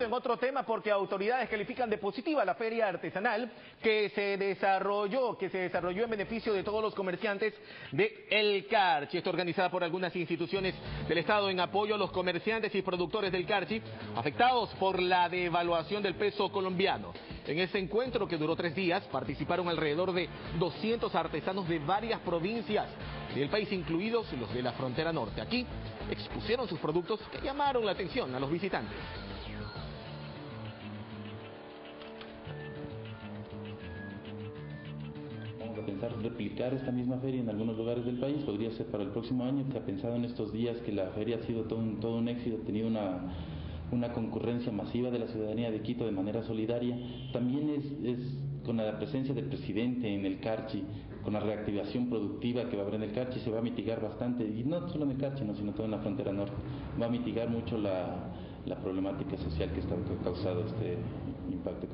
En otro tema, porque autoridades califican de positiva la feria artesanal que se desarrolló, que se desarrolló en beneficio de todos los comerciantes de El Carchi. Está organizada por algunas instituciones del Estado en apoyo a los comerciantes y productores del Carchi afectados por la devaluación del peso colombiano. En este encuentro, que duró tres días, participaron alrededor de 200 artesanos de varias provincias del país, incluidos los de la frontera norte. Aquí expusieron sus productos que llamaron la atención a los visitantes. Replicar esta misma feria en algunos lugares del país, podría ser para el próximo año, se ha pensado en estos días que la feria ha sido todo un, todo un éxito, ha tenido una, una concurrencia masiva de la ciudadanía de Quito de manera solidaria, también es, es con la presencia del presidente en el Carchi, con la reactivación productiva que va a haber en el Carchi, se va a mitigar bastante, y no solo en el Carchi, sino todo en la frontera norte, va a mitigar mucho la, la problemática social que está causado este impacto.